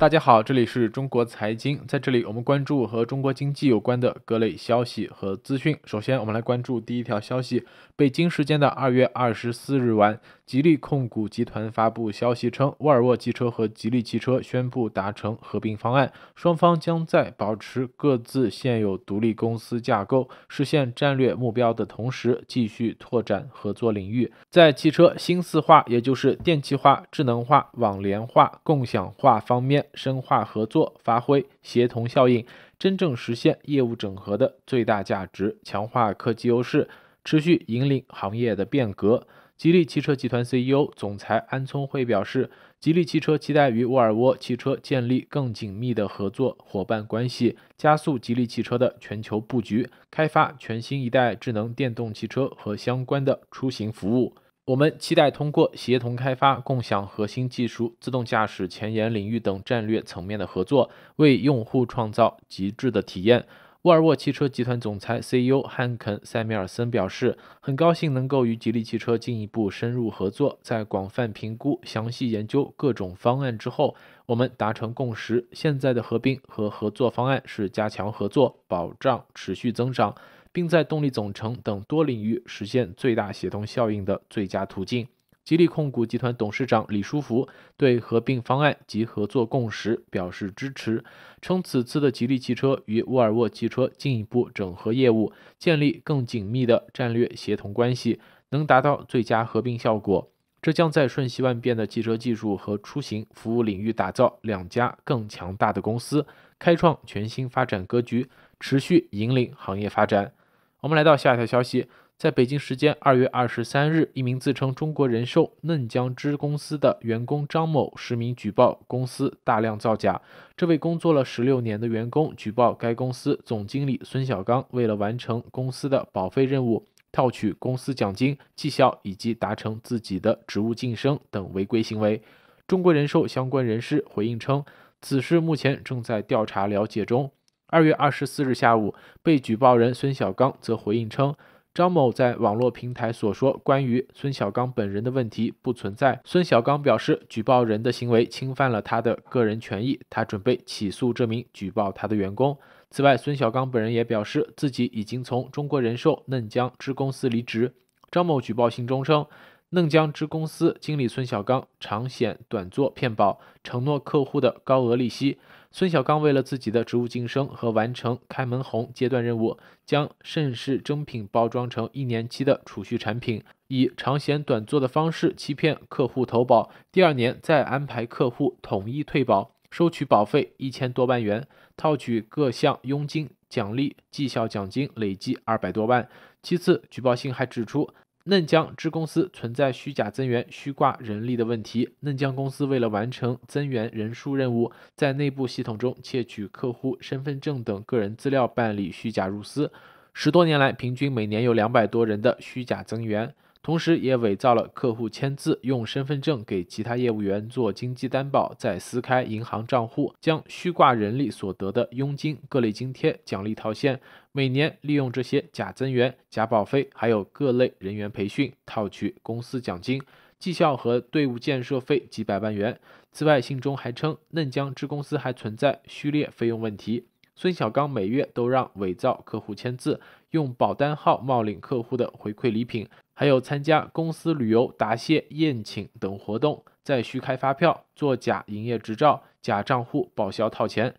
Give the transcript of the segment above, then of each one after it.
大家好，这里是中国财经，在这里我们关注和中国经济有关的各类消息和资讯。首先，我们来关注第一条消息：北京时间的二月二十四日晚，吉利控股集团发布消息称，沃尔沃汽车和吉利汽车宣布达成合并方案，双方将在保持各自现有独立公司架构、实现战略目标的同时，继续拓展合作领域，在汽车新四化，也就是电气化、智能化、网联化、共享化方面。深化合作，发挥协同效应，真正实现业务整合的最大价值，强化科技优势，持续引领行业的变革。吉利汽车集团 CEO、总裁安聪慧表示，吉利汽车期待与沃尔沃汽车建立更紧密的合作伙伴关系，加速吉利汽车的全球布局，开发全新一代智能电动汽车和相关的出行服务。我们期待通过协同开发、共享核心技术、自动驾驶前沿领域等战略层面的合作，为用户创造极致的体验。沃尔沃汽车集团总裁 CEO 汉肯·塞米尔森表示：“很高兴能够与吉利汽车进一步深入合作，在广泛评估、详细研究各种方案之后，我们达成共识。现在的合并和合作方案是加强合作、保障持续增长。”并在动力总成等多领域实现最大协同效应的最佳途径。吉利控股集团董事长李书福对合并方案及合作共识表示支持，称此次的吉利汽车与沃尔沃汽车进一步整合业务，建立更紧密的战略协同关系，能达到最佳合并效果。这将在瞬息万变的汽车技术和出行服务领域打造两家更强大的公司，开创全新发展格局，持续引领行业发展。我们来到下一条消息，在北京时间二月二十三日，一名自称中国人寿嫩江支公司的员工张某实名举报公司大量造假。这位工作了十六年的员工举报该公司总经理孙小刚为了完成公司的保费任务，套取公司奖金、绩效以及达成自己的职务晋升等违规行为。中国人寿相关人士回应称，此事目前正在调查了解中。二月二十四日下午，被举报人孙小刚则回应称，张某在网络平台所说关于孙小刚本人的问题不存在。孙小刚表示，举报人的行为侵犯了他的个人权益，他准备起诉这名举报他的员工。此外，孙小刚本人也表示，自己已经从中国人寿嫩江支公司离职。张某举报信中称。嫩江支公司经理孙小刚长险短做骗保，承诺客户的高额利息。孙小刚为了自己的职务晋升和完成开门红阶段任务，将盛世珍品包装成一年期的储蓄产品，以长险短做的方式欺骗客户投保，第二年再安排客户统一退保，收取保费一千多万元，套取各项佣金、奖励、绩效奖金，累计二百多万。其次，举报信还指出。嫩江支公司存在虚假增员、虚挂人力的问题。嫩江公司为了完成增员人数任务，在内部系统中窃取客户身份证等个人资料，办理虚假入司。十多年来，平均每年有两百多人的虚假增员。同时，也伪造了客户签字，用身份证给其他业务员做经济担保，再撕开银行账户，将虚挂人力所得的佣金、各类津贴、奖励套现。每年利用这些假增员、假保费，还有各类人员培训，套取公司奖金、绩效和队伍建设费几百万元。此外，信中还称嫩江支公司还存在虚列费用问题。孙小刚每月都让伪造客户签字，用保单号冒领客户的回馈礼品。还有参加公司旅游答谢宴请等活动，再虚开发票、做假营业执照、假账户报销套钱，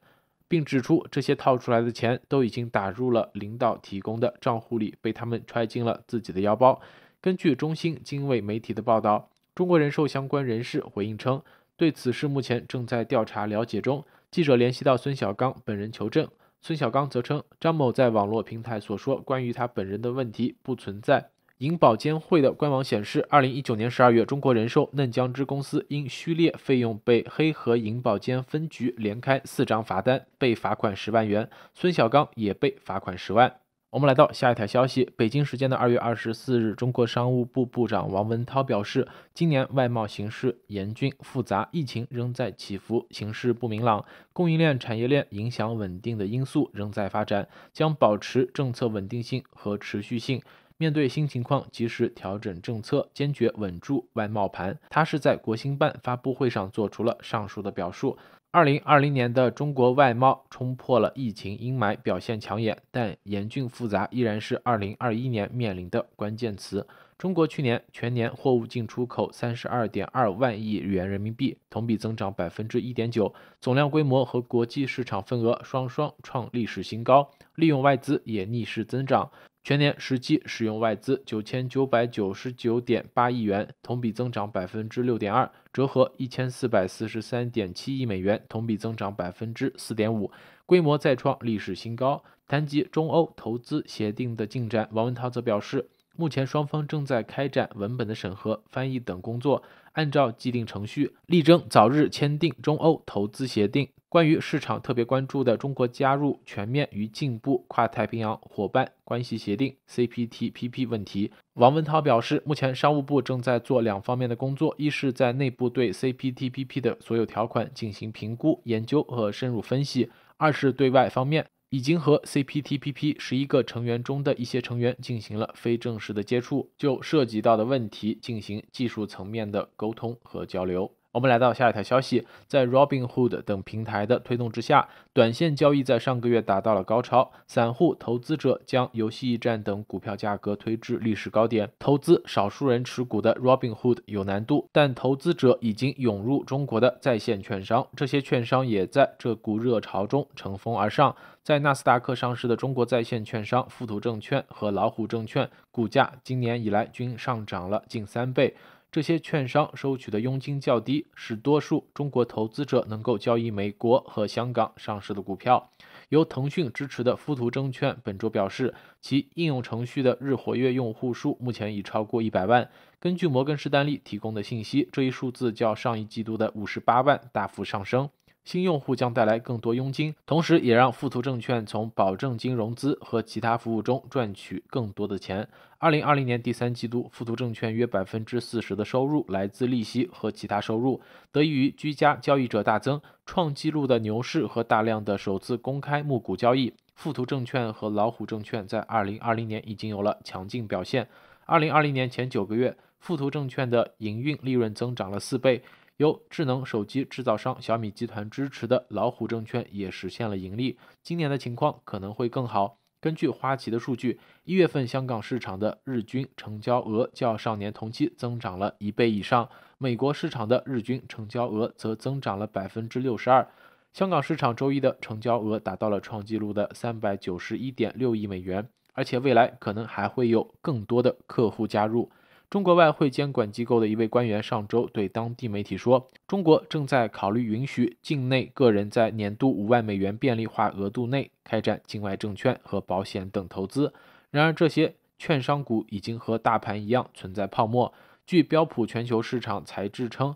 并指出这些套出来的钱都已经打入了领导提供的账户里，被他们揣进了自己的腰包。根据中新经纬媒体的报道，中国人寿相关人士回应称，对此事目前正在调查了解中。记者联系到孙小刚本人求证，孙小刚则称，张某在网络平台所说关于他本人的问题不存在。银保监会的官网显示，二零一九年十二月，中国人寿嫩江支公司因虚列费用被黑河银保监分局连开四张罚单，被罚款十万元。孙小刚也被罚款十万。我们来到下一条消息，北京时间的二月二十四日，中国商务部部长王文涛表示，今年外贸形势严峻复杂，疫情仍在起伏，形势不明朗，供应链、产业链影响稳定的因素仍在发展，将保持政策稳定性和持续性。面对新情况，及时调整政策，坚决稳住外贸盘。他是在国新办发布会上做出了上述的表述。二零二零年的中国外贸冲破了疫情阴霾，表现抢眼，但严峻复杂依然是二零二一年面临的关键词。中国去年全年货物进出口三十二点二万亿元人民币，同比增长百分之一点九，总量规模和国际市场份额双双创历史新高，利用外资也逆势增长。全年实际使用外资九千九百九十九点八亿元，同比增长百分之六点二，折合一千四百四十三点七亿美元，同比增长百分之四点五，规模再创历史新高。谈及中欧投资协定的进展，王文涛则表示。目前双方正在开展文本的审核、翻译等工作，按照既定程序，力争早日签订中欧投资协定。关于市场特别关注的中国加入全面与进步跨太平洋伙伴关系协定 （CPTPP） 问题，王文涛表示，目前商务部正在做两方面的工作：一是，在内部对 CPTPP 的所有条款进行评估、研究和深入分析；二是对外方面。已经和 CPTPP 十一个成员中的一些成员进行了非正式的接触，就涉及到的问题进行技术层面的沟通和交流。我们来到下一条消息，在 Robinhood 等平台的推动之下，短线交易在上个月达到了高潮。散户投资者将游戏驿站等股票价格推至历史高点。投资少数人持股的 Robinhood 有难度，但投资者已经涌入中国的在线券商，这些券商也在这股热潮中乘风而上。在纳斯达克上市的中国在线券商富途证券和老虎证券，股价今年以来均上涨了近三倍。这些券商收取的佣金较低，使多数中国投资者能够交易美国和香港上市的股票。由腾讯支持的富途证券本周表示，其应用程序的日活跃用户数目前已超过一百万。根据摩根士丹利提供的信息，这一数字较上一季度的五十八万大幅上升。新用户将带来更多佣金，同时也让富途证券从保证金融资和其他服务中赚取更多的钱。二零二零年第三季度，富途证券约百分之四十的收入来自利息和其他收入，得益于居家交易者大增、创纪录的牛市和大量的首次公开募股交易。富途证券和老虎证券在二零二零年已经有了强劲表现。二零二零年前九个月，富途证券的营运利润增长了四倍。由智能手机制造商小米集团支持的老虎证券也实现了盈利。今年的情况可能会更好。根据花旗的数据，一月份香港市场的日均成交额较上年同期增长了一倍以上，美国市场的日均成交额则增长了百分之六十二。香港市场周一的成交额达到了创纪录的三百九十一点六亿美元，而且未来可能还会有更多的客户加入。中国外汇监管机构的一位官员上周对当地媒体说：“中国正在考虑允许境内个人在年度五万美元便利化额度内开展境外证券和保险等投资。然而，这些券商股已经和大盘一样存在泡沫。”据标普全球市场材质称。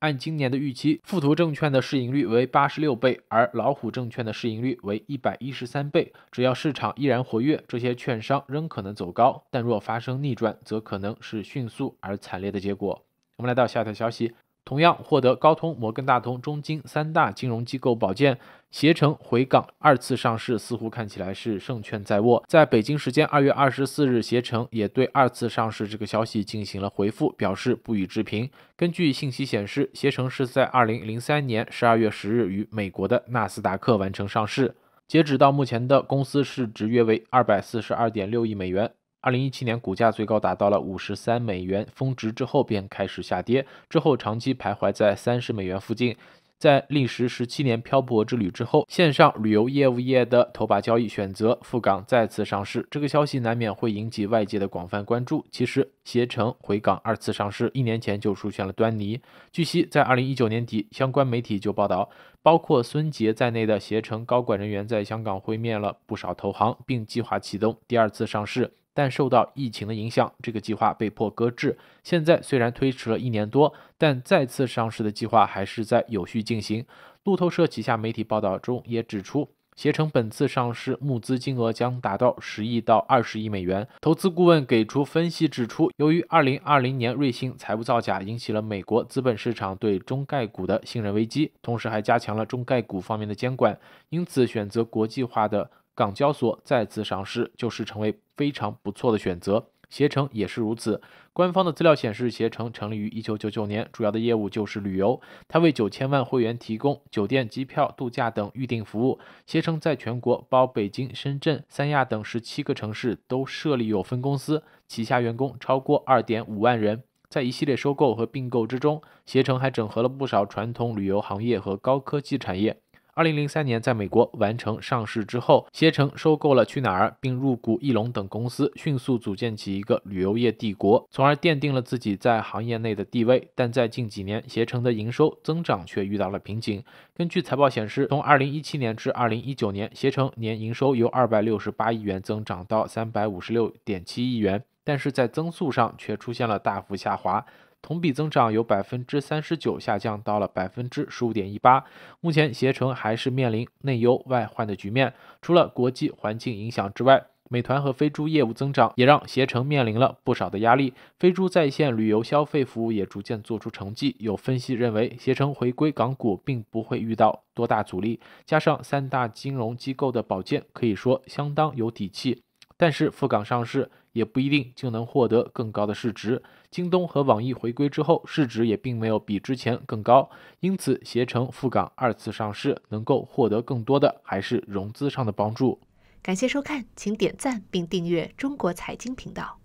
按今年的预期，富途证券的市盈率为八十六倍，而老虎证券的市盈率为一百一十三倍。只要市场依然活跃，这些券商仍可能走高；但若发生逆转，则可能是迅速而惨烈的结果。我们来到下一条消息。同样获得高通、摩根大通、中金三大金融机构保荐，携程回港二次上市似乎看起来是胜券在握。在北京时间二月二十四日，携程也对二次上市这个消息进行了回复，表示不予置评。根据信息显示，携程是在二零零三年十二月十日于美国的纳斯达克完成上市，截止到目前的公司市值约为二百四十二点六亿美元。二零一七年股价最高达到了五十三美元，峰值之后便开始下跌，之后长期徘徊在三十美元附近。在历时十七年漂泊之旅之后，线上旅游业务业的头把交易选择赴港再次上市，这个消息难免会引起外界的广泛关注。其实，携程回港二次上市一年前就出现了端倪。据悉，在二零一九年底，相关媒体就报道，包括孙杰在内的携程高管人员在香港会面了不少投行，并计划启动第二次上市。但受到疫情的影响，这个计划被迫搁置。现在虽然推迟了一年多，但再次上市的计划还是在有序进行。路透社旗下媒体报道中也指出，携程本次上市募资金额将达到十亿到二十亿美元。投资顾问给出分析指出，由于二零二零年瑞幸财务造假引起了美国资本市场对中概股的信任危机，同时还加强了中概股方面的监管，因此选择国际化的。港交所再次上市就是成为非常不错的选择。携程也是如此。官方的资料显示，携程成立于1999年，主要的业务就是旅游。它为九千万会员提供酒店、机票、度假等预订服务。携程在全国包北京、深圳、三亚等十七个城市都设立有分公司，旗下员工超过2.5万人。在一系列收购和并购之中，携程还整合了不少传统旅游行业和高科技产业。二零零三年，在美国完成上市之后，携程收购了去哪儿，并入股翼龙等公司，迅速组建起一个旅游业帝国，从而奠定了自己在行业内的地位。但在近几年，携程的营收增长却遇到了瓶颈。根据财报显示，从二零一七年至二零一九年，携程年营收由二百六十八亿元增长到三百五十六点七亿元，但是在增速上却出现了大幅下滑。同比增长由百分之三十九下降到了百分之十五点一八。目前携程还是面临内忧外患的局面。除了国际环境影响之外，美团和飞猪业务增长也让携程面临了不少的压力。飞猪在线旅游消费服务也逐渐做出成绩。有分析认为，携程回归港股并不会遇到多大阻力，加上三大金融机构的保荐，可以说相当有底气。但是赴港上市也不一定就能获得更高的市值。京东和网易回归之后，市值也并没有比之前更高，因此携程赴港二次上市能够获得更多的还是融资上的帮助。感谢收看，请点赞并订阅中国财经频道。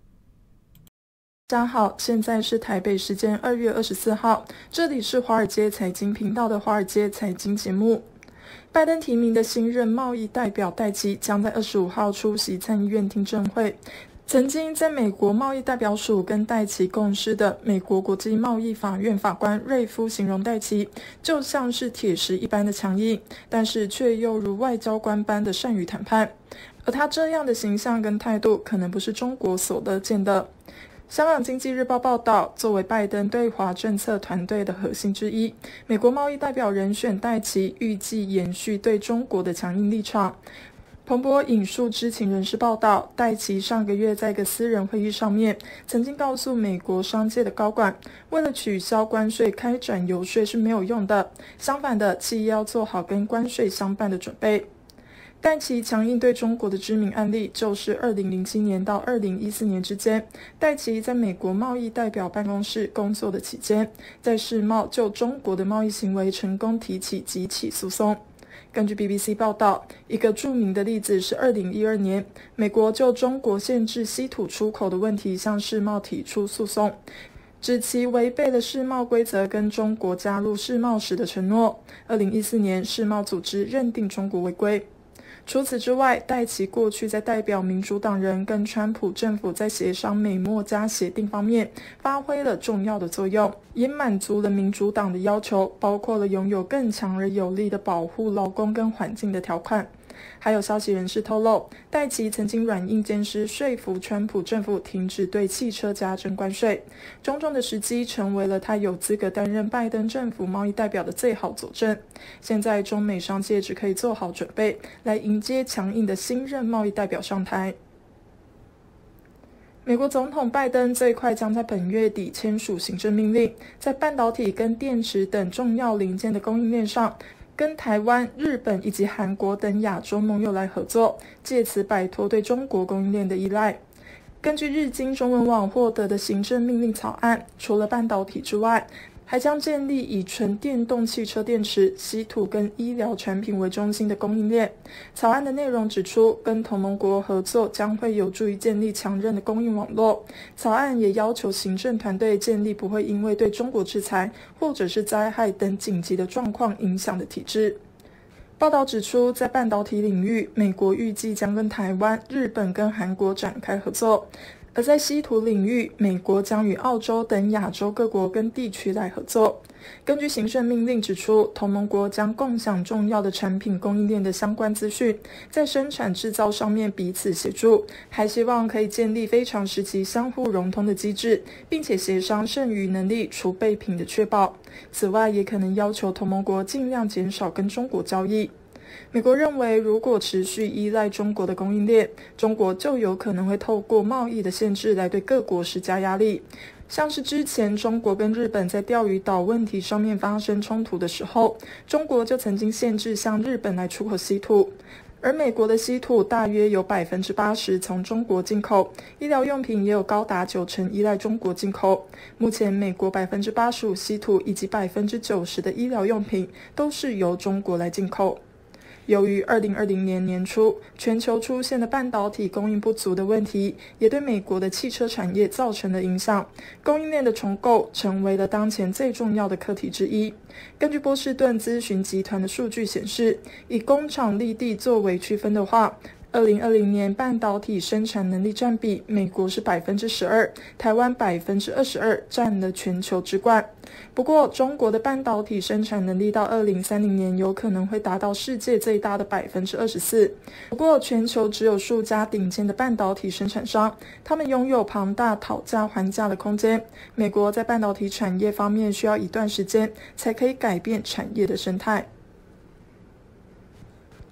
大家好，现在是台北时间二月二十四号，这里是华尔街财经频道的华尔街财经节目。拜登提名的新任贸易代表戴奇将在二十五号出席参议院听证会。曾经在美国贸易代表署跟戴奇共事的美国国际贸易法院法官瑞夫形容戴奇就像是铁石一般的强硬，但是却又如外交官般的善于谈判。而他这样的形象跟态度，可能不是中国所乐见的。香港经济日报报道，作为拜登对华政策团队的核心之一，美国贸易代表人选戴奇预计延续对中国的强硬立场。彭博引述知情人士报道，戴奇上个月在一个私人会议上面，曾经告诉美国商界的高管，为了取消关税开展游说是没有用的，相反的，企业要做好跟关税相伴的准备。戴奇强硬对中国的知名案例，就是2007年到2014年之间，戴奇在美国贸易代表办公室工作的期间，在世贸就中国的贸易行为成功提起几起诉讼。根据 BBC 报道，一个著名的例子是2012年，美国就中国限制稀土出口的问题向世贸提出诉讼，指其违背了世贸规则跟中国加入世贸时的承诺。2014年，世贸组织认定中国违规。除此之外，戴奇过去在代表民主党人跟川普政府在协商美墨加协定方面发挥了重要的作用，也满足了民主党的要求，包括了拥有更强而有力的保护劳工跟环境的条款。还有消息人士透露，戴奇曾经软硬兼施，说服川普政府停止对汽车加征关税。种种的时机成为了他有资格担任拜登政府贸易代表的最好佐证。现在中美商界只可以做好准备，来迎接强硬的新任贸易代表上台。美国总统拜登最快将在本月底签署行政命令，在半导体跟电池等重要零件的供应链上。跟台湾、日本以及韩国等亚洲盟友来合作，借此摆脱对中国供应链的依赖。根据日经中文网获得的行政命令草案，除了半导体之外，还将建立以纯电动汽车电池、稀土跟医疗产品为中心的供应链。草案的内容指出，跟同盟国合作将会有助于建立强韧的供应网络。草案也要求行政团队建立不会因为对中国制裁或者是灾害等紧急的状况影响的体制。报道指出，在半导体领域，美国预计将跟台湾、日本跟韩国展开合作。而在稀土领域，美国将与澳洲等亚洲各国跟地区来合作。根据行政命令指出，同盟国将共享重要的产品供应链的相关资讯，在生产制造上面彼此协助，还希望可以建立非常时期相互融通的机制，并且协商剩余能力储备品的确保。此外，也可能要求同盟国尽量减少跟中国交易。美国认为，如果持续依赖中国的供应链，中国就有可能会透过贸易的限制来对各国施加压力。像是之前中国跟日本在钓鱼岛问题上面发生冲突的时候，中国就曾经限制向日本来出口稀土。而美国的稀土大约有百分之八十从中国进口，医疗用品也有高达九成依赖中国进口。目前，美国百分之八十五稀土以及百分之九十的医疗用品都是由中国来进口。由于二零二零年年初全球出现的半导体供应不足的问题，也对美国的汽车产业造成了影响。供应链的重构成为了当前最重要的课题之一。根据波士顿咨询集团的数据显示，以工厂立地作为区分的话，二零二零年半导体生产能力占比，美国是百分之十二，台湾百分之二十二，占了全球之冠。不过，中国的半导体生产能力到二零三零年有可能会达到世界最大的百分之二十四。不过，全球只有数家顶尖的半导体生产商，他们拥有庞大讨价还价的空间。美国在半导体产业方面需要一段时间才可以改变产业的生态。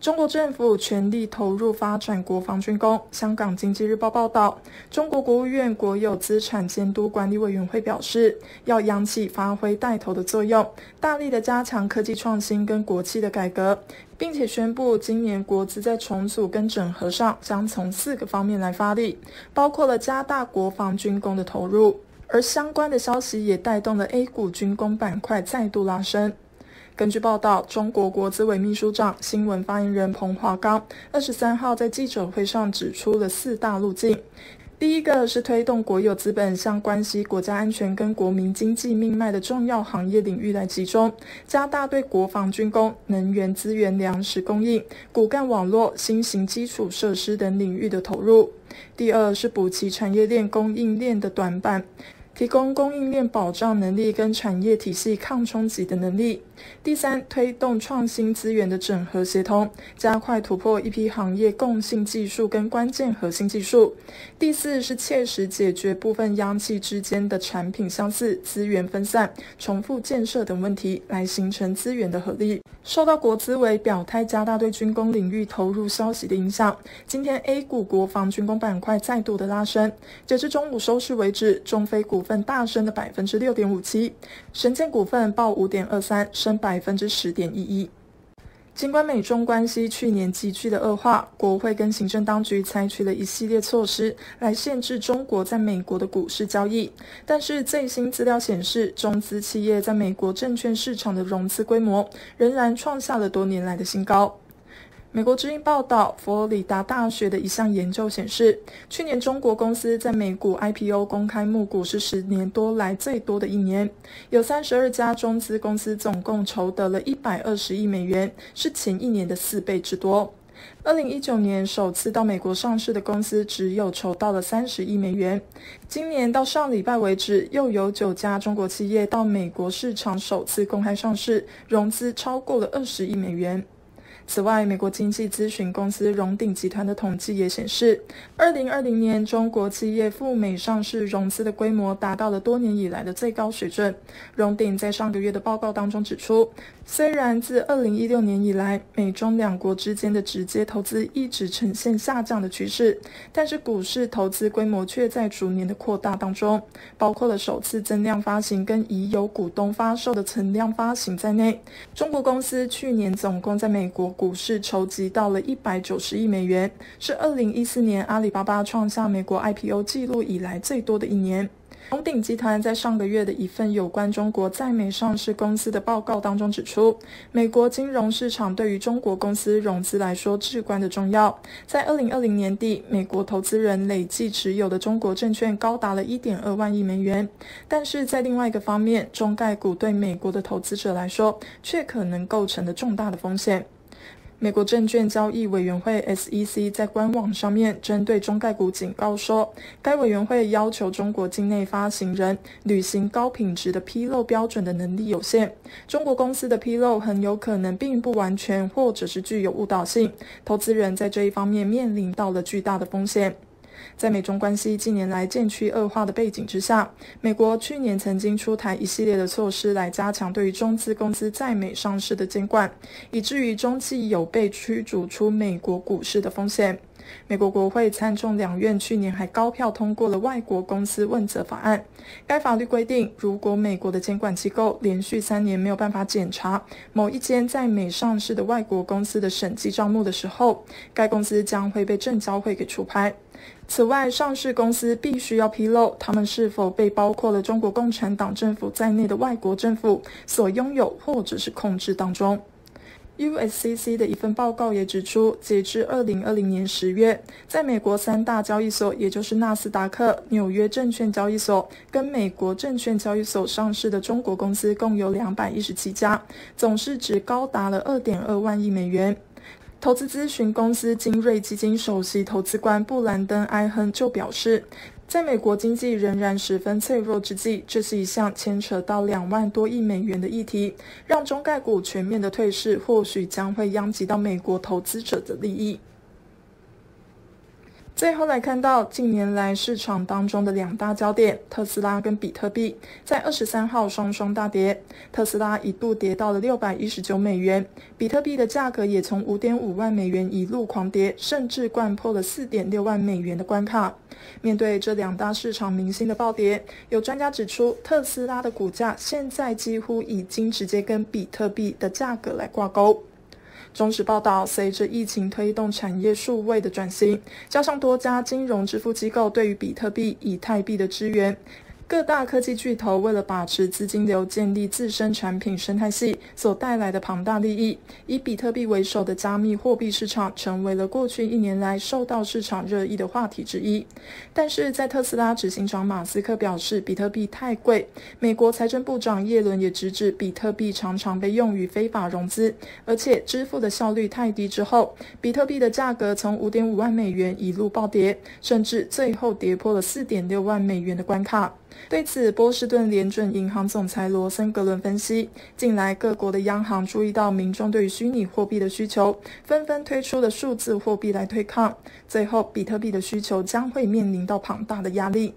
中国政府全力投入发展国防军工。香港经济日报报道，中国国务院国有资产监督管理委员会表示，要央企发挥带头的作用，大力的加强科技创新跟国企的改革，并且宣布今年国资在重组跟整合上将从四个方面来发力，包括了加大国防军工的投入。而相关的消息也带动了 A 股军工板块再度拉升。根据报道，中国国资委秘书长、新闻发言人彭华刚二十三号在记者会上指出了四大路径。第一个是推动国有资本向关系国家安全跟国民经济命脉的重要行业领域来集中，加大对国防军工、能源资源、粮食供应、骨干网络、新型基础设施等领域的投入。第二是补齐产业链供应链的短板。提供供应链保障能力跟产业体系抗冲击的能力。第三，推动创新资源的整合协同，加快突破一批行业共性技术跟关键核心技术。第四是切实解决部分央企之间的产品相似、资源分散、重复建设等问题，来形成资源的合力。受到国资委表态加大对军工领域投入消息的影响，今天 A 股国防军工板块再度的拉升。截至中午收市为止，中非股份大升的百分之六点五七，神剑股份报五点二三，升百分之十点一一。尽管美中关系去年急剧的恶化，国会跟行政当局采取了一系列措施来限制中国在美国的股市交易，但是最新资料显示，中资企业在美国证券市场的融资规模仍然创下了多年来的新高。美国之音报道，佛罗里达大学的一项研究显示，去年中国公司在美股 IPO 公开募股是十年多来最多的一年，有三十二家中资公司总共筹得了一百二十亿美元，是前一年的四倍之多。二零一九年首次到美国上市的公司只有筹到了三十亿美元，今年到上礼拜为止，又有九家中国企业到美国市场首次公开上市，融资超过了二十亿美元。此外，美国经济咨询公司荣鼎集团的统计也显示，二零二零年中国企业赴美上市融资的规模达到了多年以来的最高水准。荣鼎在上个月的报告当中指出，虽然自二零一六年以来，美中两国之间的直接投资一直呈现下降的趋势，但是股市投资规模却在逐年的扩大当中，包括了首次增量发行跟已有股东发售的存量发行在内，中国公司去年总共在美国。股市筹集到了一百九十亿美元，是二零一四年阿里巴巴创下美国 IPO 记录以来最多的一年。龙鼎集团在上个月的一份有关中国在美上市公司的报告当中指出，美国金融市场对于中国公司融资来说至关的重要。在二零二零年底，美国投资人累计持有的中国证券高达了一点二万亿美元。但是在另外一个方面，中概股对美国的投资者来说，却可能构成了重大的风险。美国证券交易委员会 （SEC） 在官网上面针对中概股警告说，该委员会要求中国境内发行人履行高品质的披露标准的能力有限，中国公司的披露很有可能并不完全或者是具有误导性，投资人在这一方面面临到了巨大的风险。在美中关系近年来渐趋恶化的背景之下，美国去年曾经出台一系列的措施来加强对于中资公司在美上市的监管，以至于中企有被驱逐出美国股市的风险。美国国会参众两院去年还高票通过了外国公司问责法案。该法律规定，如果美国的监管机构连续三年没有办法检查某一间在美上市的外国公司的审计账目的时候，该公司将会被证交会给出牌。此外，上市公司必须要披露他们是否被包括了中国共产党政府在内的外国政府所拥有或者是控制当中。USCC 的一份报告也指出，截至二零二零年十月，在美国三大交易所，也就是纳斯达克、纽约证券交易所跟美国证券交易所上市的中国公司共有两百一十七家，总市值高达了二点二万亿美元。投资咨询公司精锐基金首席投资官布兰登·埃亨就表示，在美国经济仍然十分脆弱之际，这是一项牵扯到两万多亿美元的议题，让中概股全面的退市，或许将会殃及到美国投资者的利益。最后来看到近年来市场当中的两大焦点，特斯拉跟比特币，在二十三号双双大跌，特斯拉一度跌到了六百一十九美元，比特币的价格也从五点五万美元一路狂跌，甚至掼破了四点六万美元的关卡。面对这两大市场明星的暴跌，有专家指出，特斯拉的股价现在几乎已经直接跟比特币的价格来挂钩。中时报道，随着疫情推动产业数位的转型，加上多家金融支付机构对于比特币、以太币的支援。各大科技巨头为了把持资金流、建立自身产品生态系所带来的庞大利益，以比特币为首的加密货币市场成为了过去一年来受到市场热议的话题之一。但是在特斯拉执行长马斯克表示比特币太贵，美国财政部长耶伦也直指比特币常常被用于非法融资，而且支付的效率太低之后，比特币的价格从五点五万美元一路暴跌，甚至最后跌破了四点六万美元的关卡。对此，波士顿联准银行总裁罗森格伦分析，近来各国的央行注意到民众对于虚拟货币的需求，纷纷推出了数字货币来对抗，最后比特币的需求将会面临到庞大的压力。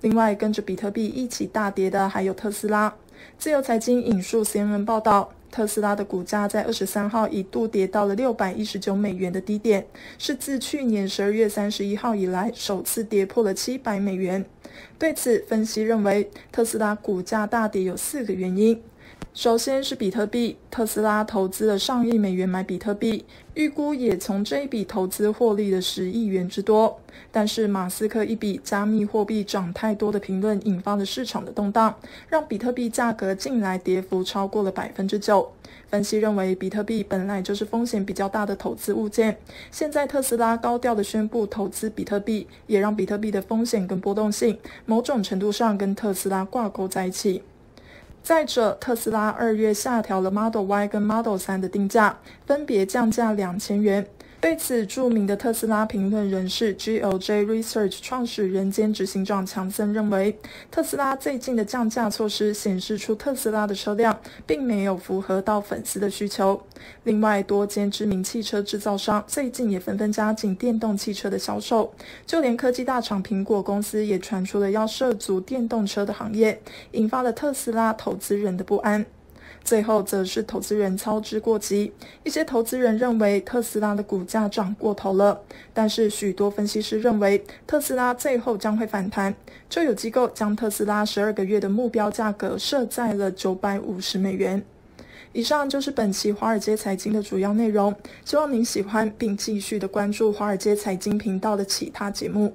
另外，跟着比特币一起大跌的还有特斯拉。自由财经引述 CNN 报道。特斯拉的股价在二十三号一度跌到了六百一十九美元的低点，是自去年十二月三十一号以来首次跌破了七百美元。对此，分析认为，特斯拉股价大跌有四个原因。首先是比特币，特斯拉投资了上亿美元买比特币，预估也从这一笔投资获利了十亿元之多。但是马斯克一笔加密货币涨太多的评论，引发了市场的动荡，让比特币价格近来跌幅超过了百分之九。分析认为，比特币本来就是风险比较大的投资物件，现在特斯拉高调的宣布投资比特币，也让比特币的风险跟波动性某种程度上跟特斯拉挂钩在一起。再者，特斯拉二月下调了 Model Y 跟 Model 3的定价，分别降价两千元。对此，著名的特斯拉评论人士 GLJ Research 创始人兼执行长强森认为，特斯拉最近的降价措施显示出特斯拉的车辆并没有符合到粉丝的需求。另外，多间知名汽车制造商最近也纷纷加紧电动汽车的销售，就连科技大厂苹果公司也传出了要涉足电动车的行业，引发了特斯拉投资人的不安。最后则是投资人操之过急，一些投资人认为特斯拉的股价涨过头了，但是许多分析师认为特斯拉最后将会反弹。就有机构将特斯拉十二个月的目标价格设在了九百五十美元。以上就是本期华尔街财经的主要内容，希望您喜欢并继续的关注华尔街财经频道的其他节目。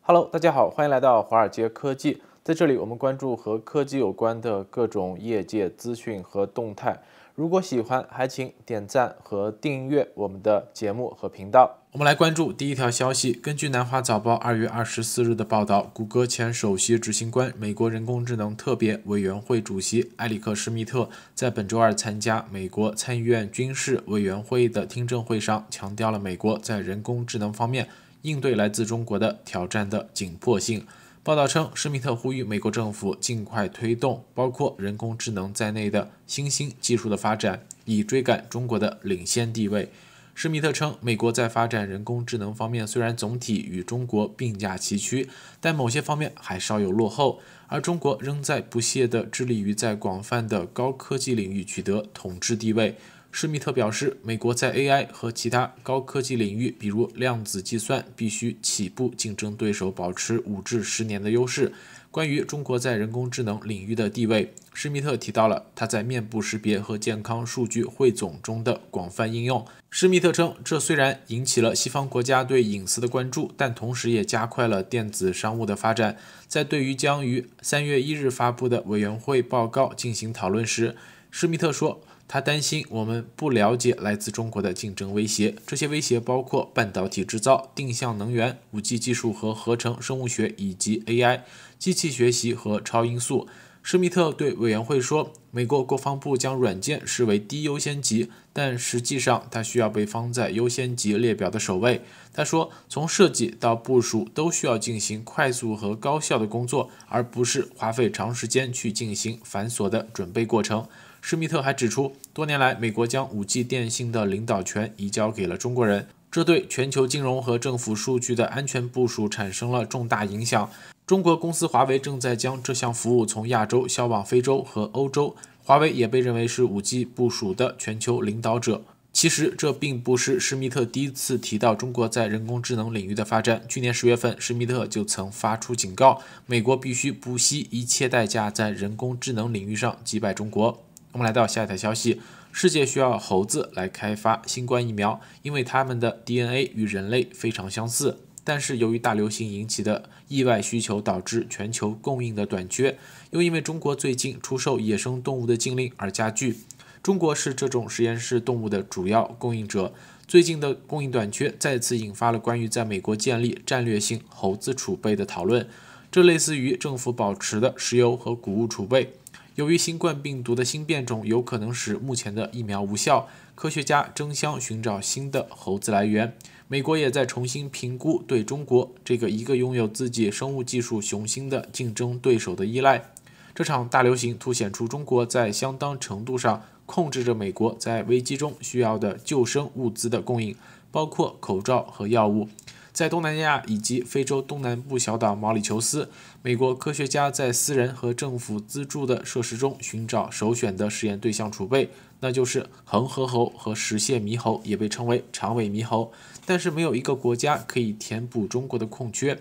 Hello，大家好，欢迎来到华尔街科技。在这里，我们关注和科技有关的各种业界资讯和动态。如果喜欢，还请点赞和订阅我们的节目和频道。我们来关注第一条消息。根据南华早报二月二十四日的报道，谷歌前首席执行官、美国人工智能特别委员会主席埃里克·施密特在本周二参加美国参议院军事委员会的听证会上，强调了美国在人工智能方面应对来自中国的挑战的紧迫性。报道称，施密特呼吁美国政府尽快推动包括人工智能在内的新兴技术的发展，以追赶中国的领先地位。施密特称，美国在发展人工智能方面虽然总体与中国并驾齐驱，但某些方面还稍有落后，而中国仍在不懈地致力于在广泛的高科技领域取得统治地位。施密特表示，美国在 AI 和其他高科技领域，比如量子计算，必须起步竞争对手保持五至十年的优势。关于中国在人工智能领域的地位，施密特提到了他在面部识别和健康数据汇总中的广泛应用。施密特称，这虽然引起了西方国家对隐私的关注，但同时也加快了电子商务的发展。在对于将于三月一日发布的委员会报告进行讨论时，施密特说。他担心我们不了解来自中国的竞争威胁，这些威胁包括半导体制造、定向能源、5G 技术和合成生物学以及 AI、机器学习和超音速。施密特对委员会说：“美国国防部将软件视为低优先级，但实际上它需要被放在优先级列表的首位。”他说：“从设计到部署都需要进行快速和高效的工作，而不是花费长时间去进行繁琐的准备过程。”施密特还指出，多年来，美国将 5G 电信的领导权移交给了中国人，这对全球金融和政府数据的安全部署产生了重大影响。中国公司华为正在将这项服务从亚洲销往非洲和欧洲。华为也被认为是 5G 部署的全球领导者。其实，这并不是施密特第一次提到中国在人工智能领域的发展。去年十月份，施密特就曾发出警告，美国必须不惜一切代价在人工智能领域上击败中国。我们来到下一条消息：世界需要猴子来开发新冠疫苗，因为它们的 DNA 与人类非常相似。但是由于大流行引起的意外需求，导致全球供应的短缺，又因为中国最近出售野生动物的禁令而加剧。中国是这种实验室动物的主要供应者，最近的供应短缺再次引发了关于在美国建立战略性猴子储备的讨论。这类似于政府保持的石油和谷物储备。由于新冠病毒的新变种有可能使目前的疫苗无效，科学家争相寻找新的猴子来源。美国也在重新评估对中国这个一个拥有自己生物技术雄心的竞争对手的依赖。这场大流行凸显出中国在相当程度上控制着美国在危机中需要的救生物资的供应，包括口罩和药物。在东南亚以及非洲东南部小岛毛里求斯，美国科学家在私人和政府资助的设施中寻找首选的实验对象储备，那就是恒河猴和石蟹猕猴，也被称为长尾猕猴。但是没有一个国家可以填补中国的空缺。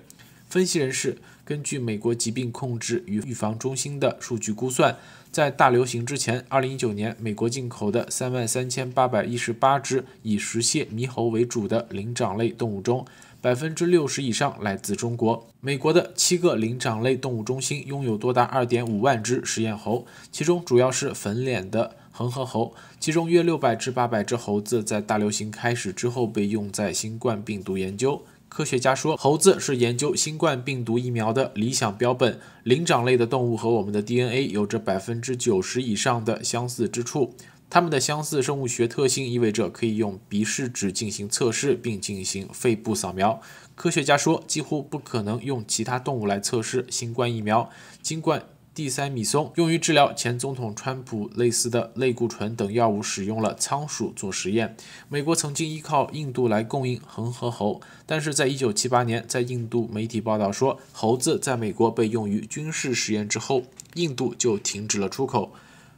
分析人士根据美国疾病控制与预防中心的数据估算，在大流行之前，2019年美国进口的3万3818只以石蟹猕猴为主的灵长类动物中，百分之六十以上来自中国。美国的七个灵长类动物中心拥有多达二点五万只实验猴，其中主要是粉脸的恒河猴，其中约六百至八百只猴子在大流行开始之后被用在新冠病毒研究。科学家说，猴子是研究新冠病毒疫苗的理想标本。灵长类的动物和我们的 DNA 有着百分之九十以上的相似之处。它们的相似生物学特性意味着可以用鼻试纸进行测试，并进行肺部扫描。科学家说，几乎不可能用其他动物来测试新冠疫苗。尽管地塞米松用于治疗前总统川普类似的类固醇等药物使用了仓鼠做实验。美国曾经依靠印度来供应恒河猴，但是在1978年，在印度媒体报道说猴子在美国被用于军事实验之后，印度就停止了出口。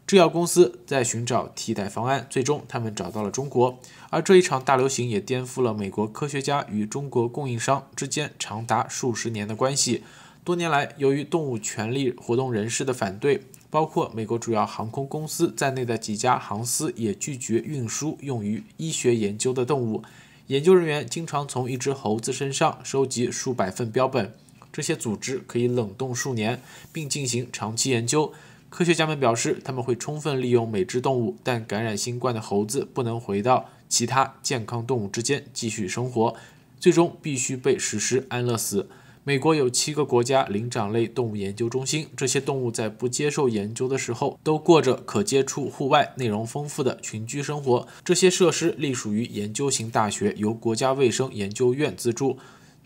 制药公司在寻找替代方案，最终他们找到了中国。而这一场大流行也颠覆了美国科学家与中国供应商之间长达数十年的关系。多年来，由于动物权利活动人士的反对，包括美国主要航空公司在内的几家航司也拒绝运输用于医学研究的动物。研究人员经常从一只猴子身上收集数百份标本，这些组织可以冷冻数年，并进行长期研究。科学家们表示，他们会充分利用每只动物，但感染新冠的猴子不能回到其他健康动物之间继续生活，最终必须被实施安乐死。美国有七个国家灵长类动物研究中心，这些动物在不接受研究的时候都过着可接触户外、内容丰富的群居生活。这些设施隶属于研究型大学，由国家卫生研究院资助。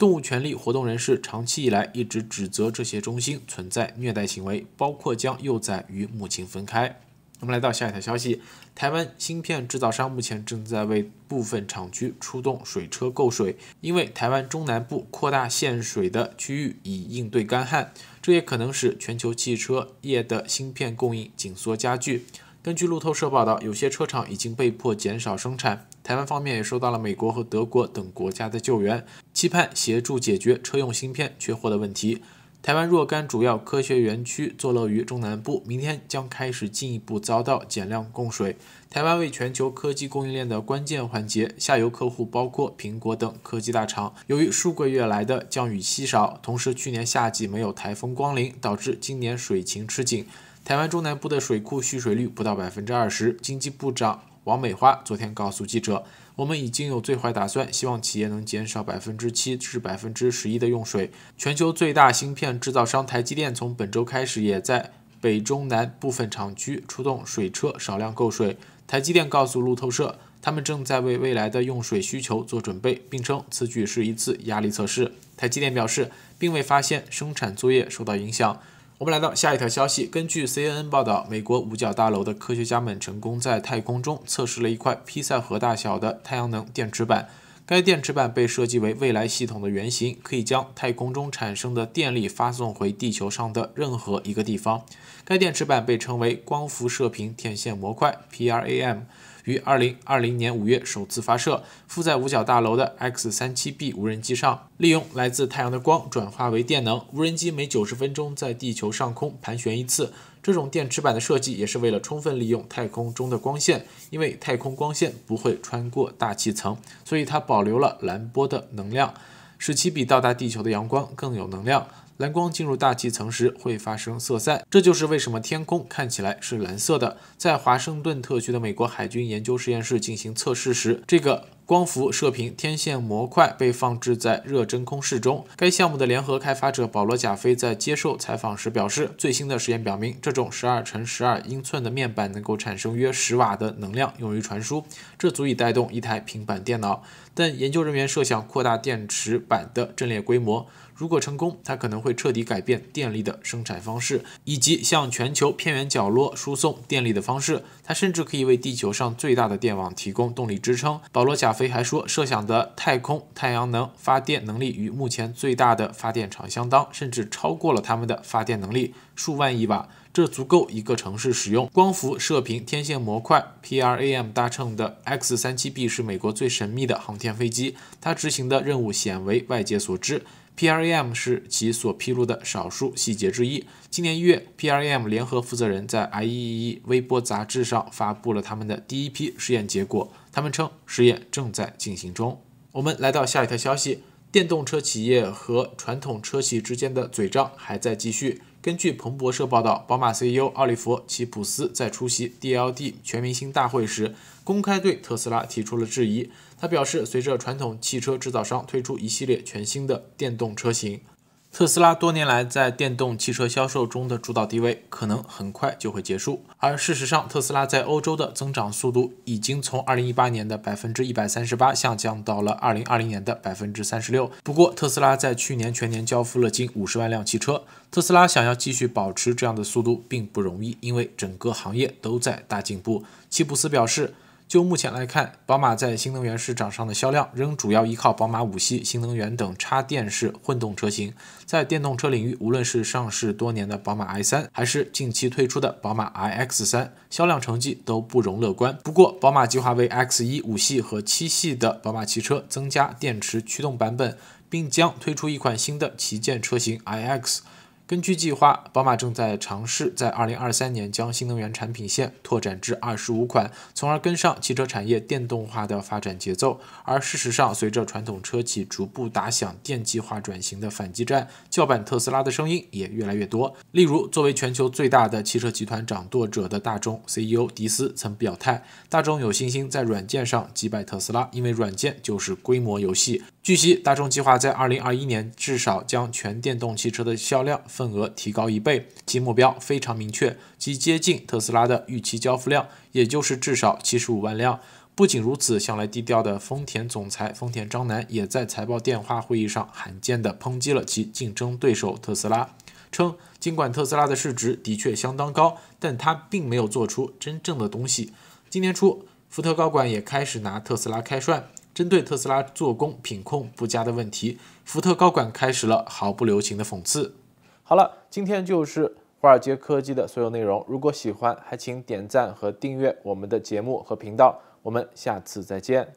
动物权利活动人士长期以来一直指责这些中心存在虐待行为，包括将幼崽与母亲分开。我们来到下一条消息：台湾芯片制造商目前正在为部分厂区出动水车购水，因为台湾中南部扩大限水的区域以应对干旱，这也可能使全球汽车业的芯片供应紧缩加剧。根据路透社报道，有些车厂已经被迫减少生产。台湾方面也收到了美国和德国等国家的救援，期盼协助解决车用芯片缺货的问题。台湾若干主要科学园区坐落于中南部，明天将开始进一步遭到减量供水。台湾为全球科技供应链的关键环节，下游客户包括苹果等科技大厂。由于数个月来的降雨稀少，同时去年夏季没有台风光临，导致今年水情吃紧。台湾中南部的水库蓄水率不到百分之二十。经济部长王美花昨天告诉记者。我们已经有最坏打算，希望企业能减少百分之七至百分之十一的用水。全球最大芯片制造商台积电从本周开始，也在北中南部分厂区出动水车少量购水。台积电告诉路透社，他们正在为未来的用水需求做准备，并称此举是一次压力测试。台积电表示，并未发现生产作业受到影响。我们来到下一条消息。根据 CNN 报道，美国五角大楼的科学家们成功在太空中测试了一块披萨盒大小的太阳能电池板。该电池板被设计为未来系统的原型，可以将太空中产生的电力发送回地球上的任何一个地方。该电池板被称为光伏射频天线模块 （PRAM）。于二零二零年五月首次发射，附在五角大楼的 X 三七 B 无人机上，利用来自太阳的光转化为电能。无人机每九十分钟在地球上空盘旋一次。这种电池板的设计也是为了充分利用太空中的光线，因为太空光线不会穿过大气层，所以它保留了蓝波的能量，使其比到达地球的阳光更有能量。蓝光进入大气层时会发生色散，这就是为什么天空看起来是蓝色的。在华盛顿特区的美国海军研究实验室进行测试时，这个。光伏射频天线模块被放置在热真空室中。该项目的联合开发者保罗·贾菲在接受采访时表示，最新的实验表明，这种12乘12英寸的面板能够产生约10瓦的能量用于传输，这足以带动一台平板电脑。但研究人员设想扩大电池板的阵列规模。如果成功，它可能会彻底改变电力的生产方式，以及向全球偏远角落输送电力的方式。它甚至可以为地球上最大的电网提供动力支撑。保罗·贾菲还说，设想的太空太阳能发电能力与目前最大的发电厂相当，甚至超过了他们的发电能力数万亿瓦。这足够一个城市使用。光伏射频天线模块 （PRAM） 搭乘的 X-37B 是美国最神秘的航天飞机，它执行的任务鲜为外界所知。PRAM 是其所披露的少数细节之一。今年一月，PRAM 联合负责人在 IEEE 微波杂志上发布了他们的第一批实验结果。他们称实验正在进行中。我们来到下一条消息：电动车企业和传统车企之间的嘴仗还在继续。根据彭博社报道，宝马 CEO 奥利弗·齐普斯在出席 DLD 全明星大会时，公开对特斯拉提出了质疑。他表示，随着传统汽车制造商推出一系列全新的电动车型。特斯拉多年来在电动汽车销售中的主导地位可能很快就会结束，而事实上，特斯拉在欧洲的增长速度已经从2018年的百分之一百三十八下降到了2020年的百分之三十六。不过，特斯拉在去年全年交付了近五十万辆汽车。特斯拉想要继续保持这样的速度并不容易，因为整个行业都在大进步。齐普斯表示。就目前来看，宝马在新能源市场上的销量仍主要依靠宝马五系、新能源等插电式混动车型。在电动车领域，无论是上市多年的宝马 i3，还是近期推出的宝马 iX3，销量成绩都不容乐观。不过，宝马计划为 X1 五系和七系的宝马汽车增加电池驱动版本，并将推出一款新的旗舰车型 iX。根据计划，宝马正在尝试在2023年将新能源产品线拓展至25款，从而跟上汽车产业电动化的发展节奏。而事实上，随着传统车企逐步打响电气化转型的反击战，叫板特斯拉的声音也越来越多。例如，作为全球最大的汽车集团掌舵者的大众 CEO 迪斯曾表态，大众有信心在软件上击败特斯拉，因为软件就是规模游戏。据悉，大众计划在2021年至少将全电动汽车的销量份额提高一倍，其目标非常明确，即接近特斯拉的预期交付量，也就是至少75万辆。不仅如此，向来低调的丰田总裁丰田章男也在财报电话会议上罕见地抨击了其竞争对手特斯拉，称尽管特斯拉的市值的确相当高，但它并没有做出真正的东西。今年初，福特高管也开始拿特斯拉开涮。针对特斯拉做工品控不佳的问题，福特高管开始了毫不留情的讽刺。好了，今天就是华尔街科技的所有内容。如果喜欢，还请点赞和订阅我们的节目和频道。我们下次再见。